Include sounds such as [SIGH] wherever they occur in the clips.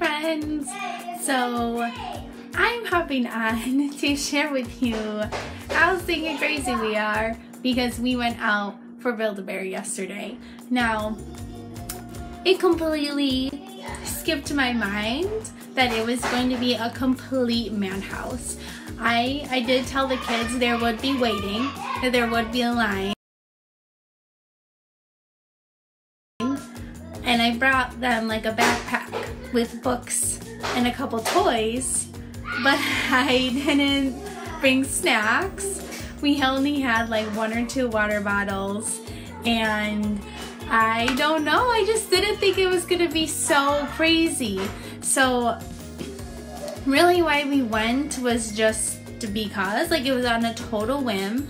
friends! So I'm hopping on [LAUGHS] to share with you how stinking crazy we are because we went out for Build-A-Bear yesterday. Now, it completely skipped my mind that it was going to be a complete madhouse. I, I did tell the kids there would be waiting, that there would be a line. And I brought them like a backpack with books and a couple toys, but [LAUGHS] I didn't bring snacks. We only had like one or two water bottles and I don't know, I just didn't think it was gonna be so crazy. So really why we went was just because like it was on a total whim.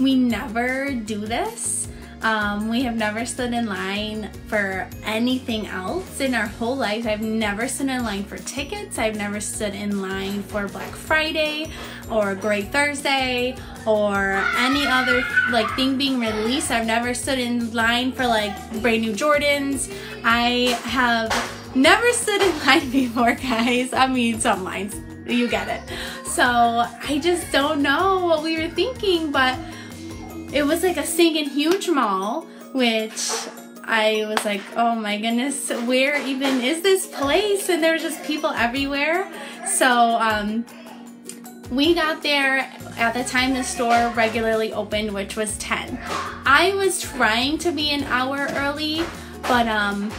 We never do this um, we have never stood in line for anything else in our whole life. I've never stood in line for tickets. I've never stood in line for Black Friday or Gray Thursday or any other like thing being released. I've never stood in line for like brand new Jordans. I have never stood in [LAUGHS] line before, guys. I mean, some lines, you get it. So I just don't know what we were thinking, but it was like a stinking huge mall, which I was like, oh my goodness, where even is this place? And there were just people everywhere. So um, we got there at the time the store regularly opened, which was 10. I was trying to be an hour early, but um,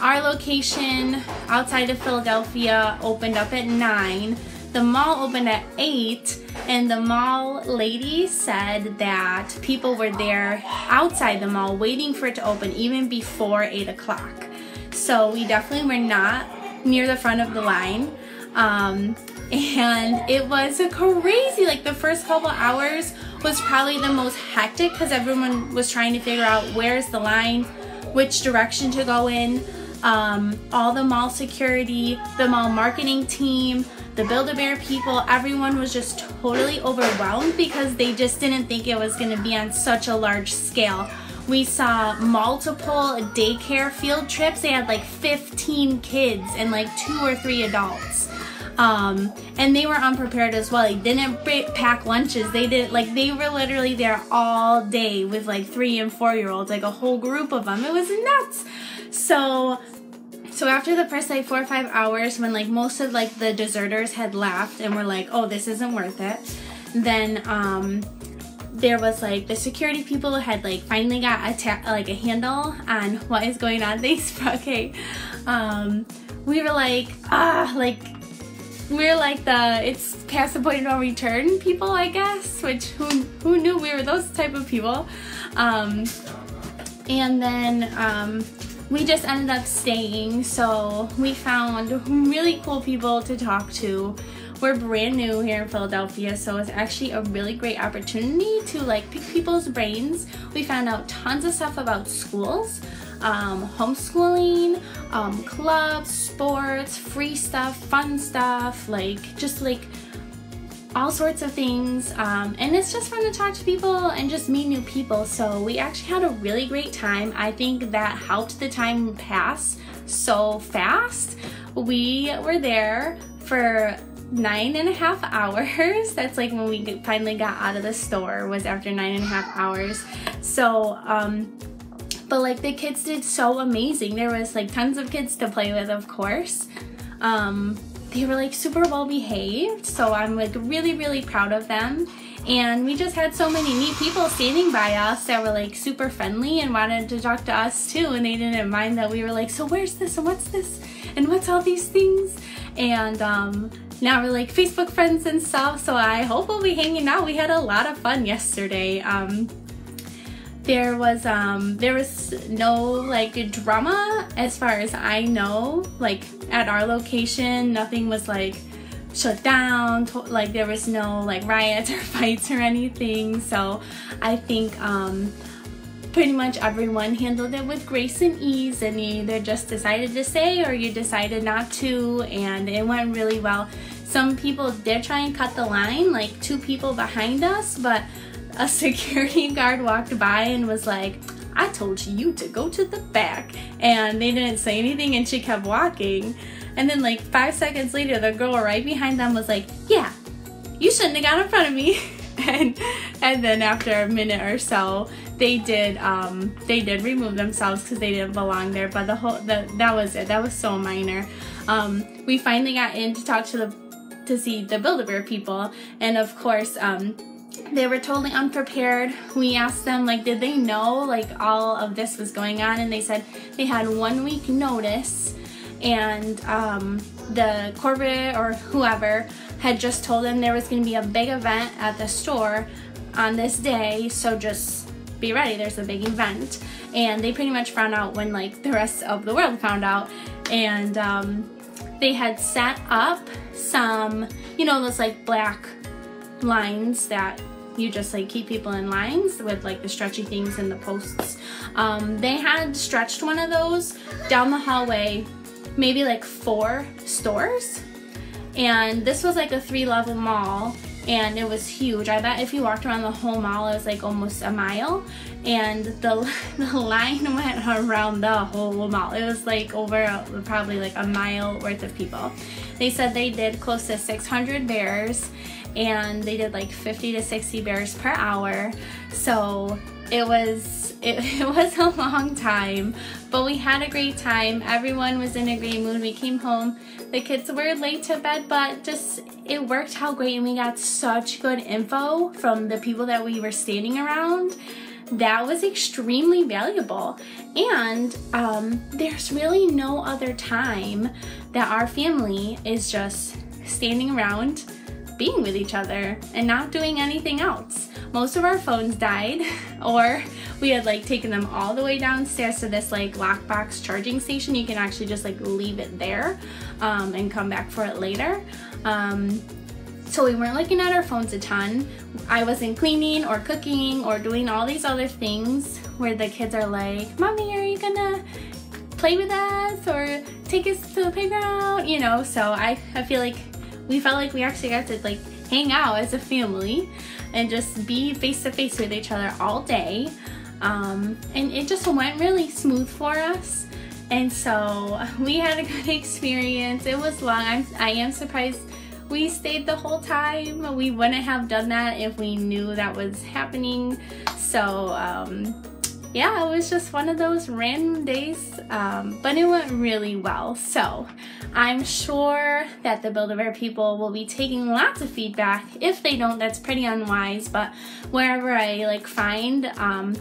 our location outside of Philadelphia opened up at 9. The mall opened at 8 and the mall lady said that people were there outside the mall waiting for it to open even before 8 o'clock. So we definitely were not near the front of the line. Um, and it was crazy. Like the first couple hours was probably the most hectic because everyone was trying to figure out where's the line, which direction to go in. Um, all the mall security, the mall marketing team, the Build-A-Bear people, everyone was just totally overwhelmed because they just didn't think it was gonna be on such a large scale. We saw multiple daycare field trips. They had like 15 kids and like two or three adults. Um, and they were unprepared as well. They didn't pack lunches. They did like they were literally there all day with like three and four year olds, like a whole group of them. It was nuts. So so after the first like four or five hours, when like most of like the deserters had left and were like, oh, this isn't worth it, then um, there was like the security people had like finally got a like a handle on what is going on. [LAUGHS] Thanks, okay. Um, we were like, ah, like we're like the it's past the point of no return people, I guess. Which who who knew we were those type of people. Um, and then um, we just ended up staying so we found really cool people to talk to. We're brand new here in Philadelphia so it's actually a really great opportunity to like pick people's brains. We found out tons of stuff about schools um, homeschooling um, clubs sports free stuff fun stuff like just like all sorts of things um, and it's just fun to talk to people and just meet new people. So we actually had a really great time. I think that helped the time pass so fast. We were there for nine and a half [LAUGHS] hours. That's like when we finally got out of the store was after nine and a half hours. So um but like the kids did so amazing. There was like tons of kids to play with of course. Um they were like super well behaved so I'm like really really proud of them. And we just had so many neat people standing by us that were like super friendly and wanted to talk to us too and they didn't mind that we were like so where's this and what's this and what's all these things? And um, now we're like Facebook friends and stuff so I hope we'll be hanging out. We had a lot of fun yesterday. Um, there was um there was no like drama as far as I know like at our location. Nothing was like shut down. Like there was no like riots or [LAUGHS] fights or anything. So I think um pretty much everyone handled it with grace and ease and you either just decided to stay or you decided not to and it went really well. Some people did try and cut the line like two people behind us but a security [LAUGHS] guard walked by and was like, I told you to go to the back. And they didn't say anything and she kept walking. And then like five seconds later, the girl right behind them was like, yeah, you shouldn't have got in front of me. [LAUGHS] and and then after a minute or so, they did um, they did remove themselves because they didn't belong there. But the whole the, that was it. That was so minor. Um, we finally got in to talk to the to see the Build-A-Bear people, and of course. Um, they were totally unprepared. We asked them like did they know like all of this was going on? And they said they had one week notice. And um, the corporate or whoever had just told them there was going to be a big event at the store on this day. So just be ready there's a big event. And they pretty much found out when like the rest of the world found out. And um, they had set up some you know those like black lines that you just like keep people in lines with like the stretchy things and the posts um, they had stretched one of those down the hallway maybe like four stores. And this was like a three level mall and it was huge. I bet if you walked around the whole mall, it was like almost a mile. And the, [LAUGHS] the line went around the whole mall. It was like over probably like a mile worth of people. They said they did close to 600 bears and they did like 50 to 60 bears per hour. So it was [LAUGHS] it, it was a long time but we had a great time. Everyone was in a great mood. We came home. The kids were late to bed but just it worked out great and we got such good info from the people that we were standing around. That was extremely valuable. And um, there's really no other time that our family is just standing around being with each other and not doing anything else most of our phones died [LAUGHS] or we had like taken them all the way downstairs to this like lockbox charging station. You can actually just like leave it there um, and come back for it later. Um, so we weren't looking at our phones a ton. I wasn't cleaning or cooking or doing all these other things where the kids are like, Mommy, are you gonna play with us or take us to the playground? You know, so I, I feel like we felt like we actually got to like hang out as a family and just be face to face with each other all day. Um, and it just went really smooth for us. And so [LAUGHS] we had a good experience. It was long. I'm, I am surprised we stayed the whole time. We wouldn't have done that if we knew that was happening. So um, yeah, it was just one of those random days, um, but it went really well. So I'm sure that the Build-A-Bear people will be taking lots of feedback. If they don't, that's pretty unwise, but wherever I like find, um,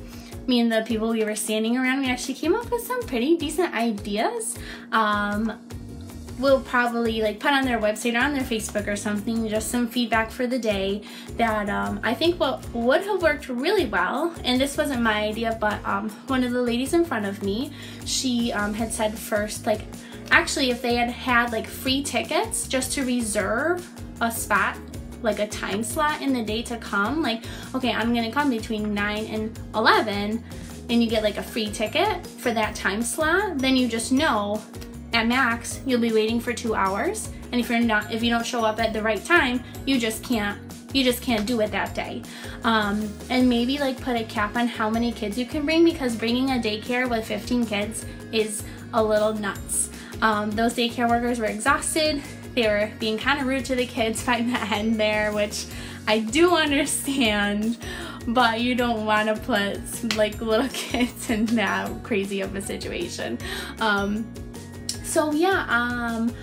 me and the people we were standing around, we actually came up with some pretty decent ideas. Um, we'll probably like put on their website or on their Facebook or something just some feedback for the day that um, I think what would have worked really well and this wasn't my idea but um, one of the ladies in front of me she um, had said first like actually if they had had like free tickets just to reserve a spot like a time slot in the day to come like okay I'm gonna come between 9 and 11 and you get like a free ticket for that time slot then you just know at max you'll be waiting for two hours. And if you're not if you don't show up at the right time you just can't you just can't do it that day. Um, and maybe like put a cap on how many kids you can bring because bringing a daycare with 15 kids is a little nuts. Um, those daycare workers were exhausted. They were being kind of rude to the kids [LAUGHS] by the end there which I do understand. But you don't want to put like little [LAUGHS] kids in that crazy of a situation. Um, so yeah, um,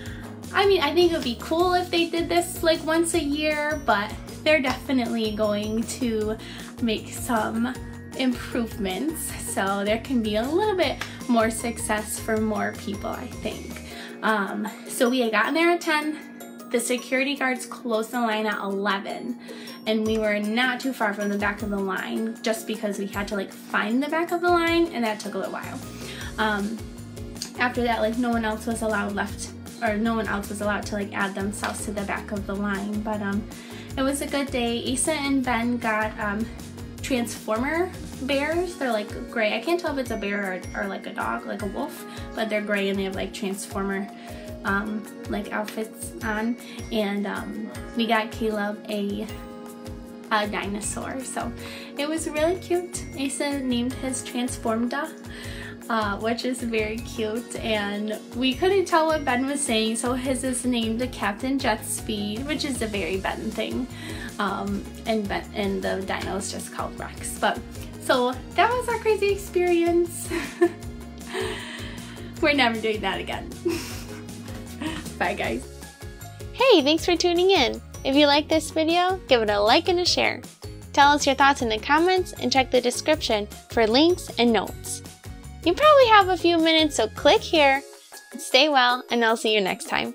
I mean, I think it would be cool if they did this like once a year, but they're definitely going to make some improvements so there can be a little bit more success for more people, I think. Um, so we had gotten there at 10. The security guards closed the line at 11 and we were not too far from the back of the line just because we had to like find the back of the line and that took a little while. Um, after that, like no one else was allowed left, or no one else was allowed to like add themselves to the back of the line. But um, it was a good day. Asa and Ben got um, transformer bears. They're like gray. I can't tell if it's a bear or, or like a dog, like a wolf, but they're gray and they have like transformer um, like outfits on. And um, we got Caleb a a dinosaur. So it was really cute. Asa named his Transformda. Uh, which is very cute and we couldn't tell what Ben was saying so his is named Captain Jet Speed which is a very Ben thing. Um, and, ben, and the dino is just called Rex but so that was our crazy experience. [LAUGHS] We're never doing that again. [LAUGHS] Bye guys. Hey thanks for tuning in. If you like this video give it a like and a share. Tell us your thoughts in the comments and check the description for links and notes you probably have a few minutes, so click here. Stay well, and I'll see you next time.